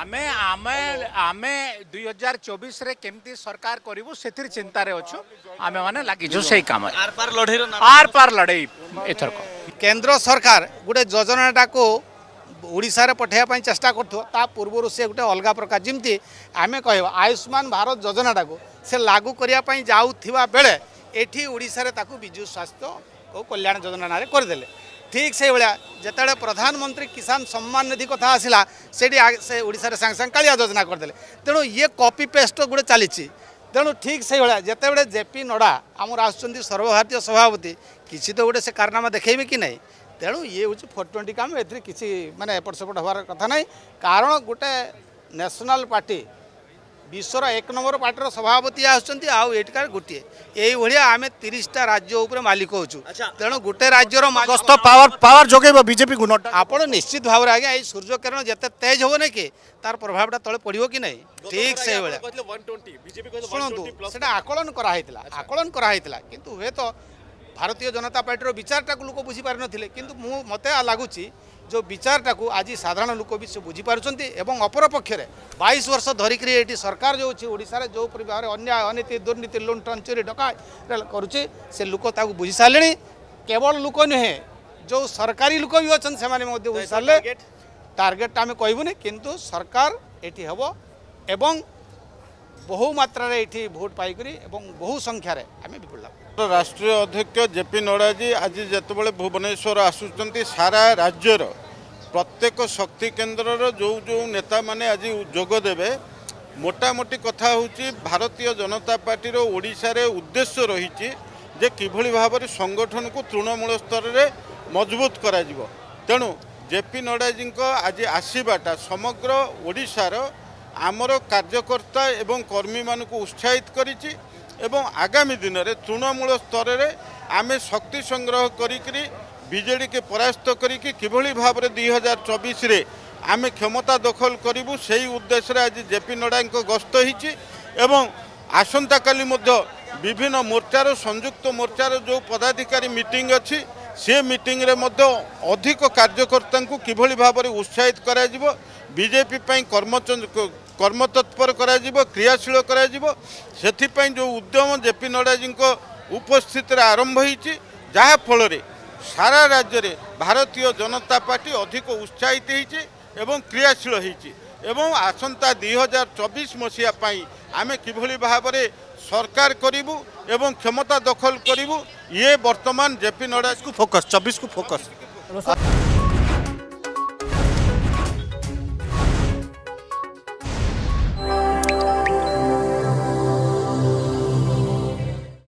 ଆମେ ଆମେ ଆମେ ଦୁଇ ହଜାର ଚବିଶରେ କେମିତି ସରକାର କରିବୁ ସେଥିରେ ଚିନ୍ତାରେ ଅଛୁ ଆମେମାନେ ଲାଗିଛୁ ସେଇ କାମ ଆର୍ ପାର୍ ଲଢ଼େଇ ଏଥରକ କେନ୍ଦ୍ର ସରକାର ଗୋଟେ ଯୋଜନାଟାକୁ ଓଡ଼ିଶାରେ ପଠାଇବା ପାଇଁ ଚେଷ୍ଟା କରୁଥିବ ତା ପୂର୍ବରୁ ସେ ଗୋଟେ ଅଲଗା ପ୍ରକାର ଯେମିତି ଆମେ କହିବା ଆୟୁଷ୍ମାନ ଭାରତ ଯୋଜନାଟାକୁ ସେ ଲାଗୁ କରିବା ପାଇଁ ଯାଉଥିବା ବେଳେ ଏଠି ଓଡ଼ିଶାରେ ତାକୁ ବିଜୁ ସ୍ୱାସ୍ଥ୍ୟ ଓ କଲ୍ୟାଣ ଯୋଜନା ନାଁରେ କରିଦେଲେ ঠিক সেইভাবে যেতবে প্রধানমন্ত্রী কিষান সম্মান নিধি কথা আসলা সেটি সে ওড়শার সাংে সাংে কালিয়া যোজনা করেদেলে তেমন ইয়ে কপি পেস্ট গোটে চালছে তেমন ঠিক সেইভাবে যেতবে জেপি নডা আমার আসছেন সর্বভারতীয় সভাপতি কিছু তো গোটে সে কারনামা দেখেবে কি নাই তেমন ইয়ে হচ্ছে ফোর টোয়েন্টি কাম এতে কিছু মানে এপট সেপট হওয়ার কথা নাই কারণ গোটে ন্যাশনাল পার্টি ବିଶ୍ୱର ଏକ ନମ୍ବର ପାର୍ଟିର ସଭାପତି ଆସୁଛନ୍ତି ଆଉ ଏଠିକାର ଗୋଟିଏ ଏଇଭଳିଆ ଆମେ ତିରିଶଟା ରାଜ୍ୟ ଉପରେ ମାଲିକ ଅଛୁ ତେଣୁ ଗୋଟେ ରାଜ୍ୟର ଗସ୍ତ ପାୱାର ପାୱାର ଯୋଗାଇବ ବିଜେପିକୁ ଆପଣ ନିଶ୍ଚିତ ଭାବରେ ଆଜ୍ଞା ଏଇ ସୂର୍ଯ୍ୟ କିରଣ ଯେତେ ତେଜ ହେବ ନାଇଁ କି ତାର ପ୍ରଭାବଟା ତଳେ ପଡ଼ିବ କି ନାହିଁ ଠିକ୍ ସେଇଭଳିଆ ଶୁଣନ୍ତୁ ସେଇଟା ଆକଳନ କରାହେଇଥିଲା ଆକଳନ କରାହେଇଥିଲା କିନ୍ତୁ ହୁଏତ ଭାରତୀୟ ଜନତା ପାର୍ଟିର ବିଚାରଟାକୁ ଲୋକ ବୁଝିପାରିନଥିଲେ କିନ୍ତୁ ମୁଁ ମୋତେ ଲାଗୁଛି ଯେଉଁ ବିଚାରଟାକୁ ଆଜି ସାଧାରଣ ଲୋକ ବି ସେ ବୁଝିପାରୁଛନ୍ତି ଏବଂ ଅପରପକ୍ଷରେ ବାଇଶ ବର୍ଷ ଧରିକିରି ଏଠି ସରକାର ଯେଉଁ ଅଛି ଓଡ଼ିଶାରେ ଯେଉଁ ଭାବରେ ଅନ୍ୟାୟ ଅନୀତି ଦୁର୍ନୀତି ଲୁଣ୍ଠନ ଚୋରି ଡକାୟତ କରୁଛି ସେ ଲୋକ ତାକୁ ବୁଝିସାରିଲେଣି କେବଳ ଲୋକ ନୁହେଁ ଯେଉଁ ସରକାରୀ ଲୋକ ବି ଅଛନ୍ତି ସେମାନେ ମଧ୍ୟ ବୁଝିସାରିଲେ ଟାର୍ଗେଟ୍ଟା ଆମେ କହିବୁନି କିନ୍ତୁ ସରକାର ଏଠି ହେବ ଏବଂ ବହୁ ମାତ୍ରାରେ ଏଠି ଭୋଟ ପାଇକରି ଏବଂ ବହୁ ସଂଖ୍ୟାରେ ଆମେ ବିପୁଳ ଲାଭ ରାଷ୍ଟ୍ରୀୟ ଅଧ୍ୟକ୍ଷ ଜେପି ନଡ୍ଡାଜୀ ଆଜି ଯେତେବେଳେ ଭୁବନେଶ୍ୱର ଆସୁଛନ୍ତି ସାରା ରାଜ୍ୟର ପ୍ରତ୍ୟେକ ଶକ୍ତି କେନ୍ଦ୍ରର ଯେଉଁ ଯେଉଁ ନେତାମାନେ ଆଜି ଯୋଗ ଦେବେ ମୋଟାମୋଟି କଥା ହେଉଛି ଭାରତୀୟ ଜନତା ପାର୍ଟିର ଓଡ଼ିଶାରେ ଉଦ୍ଦେଶ୍ୟ ରହିଛି ଯେ କିଭଳି ଭାବରେ ସଂଗଠନକୁ ତୃଣମୂଳ ସ୍ତରରେ ମଜବୁତ କରାଯିବ ତେଣୁ ଜେପି ନଡ୍ଡାଜୀଙ୍କ ଆଜି ଆସିବାଟା ସମଗ୍ର ଓଡ଼ିଶାର ଆମର କାର୍ଯ୍ୟକର୍ତ୍ତା ଏବଂ କର୍ମୀମାନଙ୍କୁ ଉତ୍ସାହିତ କରିଛି ଏବଂ ଆଗାମୀ ଦିନରେ ତୃଣମୂଳ ସ୍ତରରେ ଆମେ ଶକ୍ତି ସଂଗ୍ରହ କରିକିରି ବିଜେଡ଼ିକି ପରାସ୍ତ କରିକି କିଭଳି ଭାବରେ ଦୁଇ ହଜାର ଚବିଶରେ ଆମେ କ୍ଷମତା ଦଖଲ କରିବୁ ସେହି ଉଦ୍ଦେଶ୍ୟରେ ଆଜି ଜେପି ନଡ଼ାଙ୍କ ଗସ୍ତ ହୋଇଛି ଏବଂ ଆସନ୍ତାକାଲି ମଧ୍ୟ ବିଭିନ୍ନ ମୋର୍ଚ୍ଚାର ସଂଯୁକ୍ତ ମୋର୍ଚ୍ଚାର ଯେଉଁ ପଦାଧିକାରୀ ମିଟିଂ ଅଛି ସେ ମିଟିଂରେ ମଧ୍ୟ ଅଧିକ କାର୍ଯ୍ୟକର୍ତ୍ତାଙ୍କୁ କିଭଳି ଭାବରେ ଉତ୍ସାହିତ କରାଯିବ ବିଜେପି ପାଇଁ କର୍ମ কর্মতৎপর করা ক্রিয়াশীল করা সেপাই যে উদ্যম জেপি নড্ডাজী উপস্থিতিরে আরম্ভ হয়েছে যাফলের সারা রাজ্যের ভারতীয় জনতা পার্টি অধিক উৎসাহিত হয়েছে এবং ক্রিয়াশীল হয়েছে এবং আসন্তা দুই হাজার চবিশ মশিয়া আমি কিভাবে ভাবে সরকার করবু এবং ক্ষমতা দখল করবু ইয়ে বর্তমান জেপি নড্ডা ফোকস চবিশ ফোকস